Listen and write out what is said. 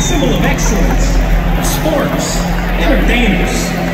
symbol of excellence, of sports, entertainers,